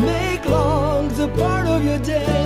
Make long the part of your day.